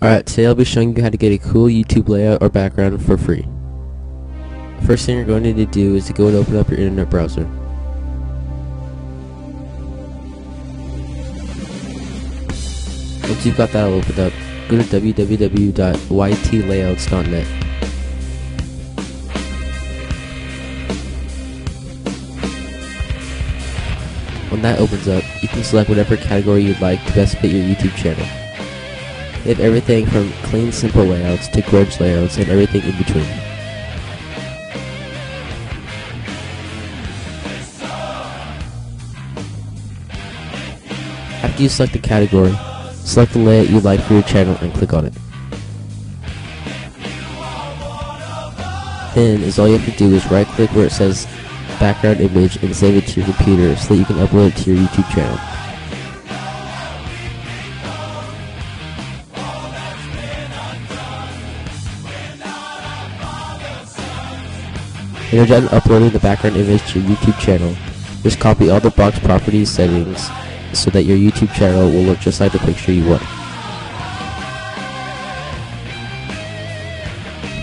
Alright, today I'll be showing you how to get a cool YouTube layout or background for free. First thing you're going to need to do is to go and open up your internet browser. Once you've got that all opened up, go to www.ytlayouts.net. When that opens up, you can select whatever category you'd like to best fit your YouTube channel. Have everything from clean, simple layouts to gorgeous layouts and everything in between. After you select the category, select the layout you like for your channel and click on it. Then is all you have to do is right click where it says background image and save it to your computer so that you can upload it to your YouTube channel. Done uploading the background image to your YouTube channel, just copy all the box properties settings so that your YouTube channel will look just like the picture you want.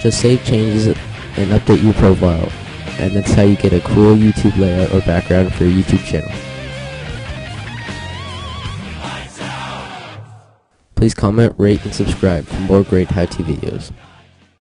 Just save changes and update your profile, and that's how you get a cool YouTube layout or background for your YouTube channel. Please comment, rate, and subscribe for more great how-to videos.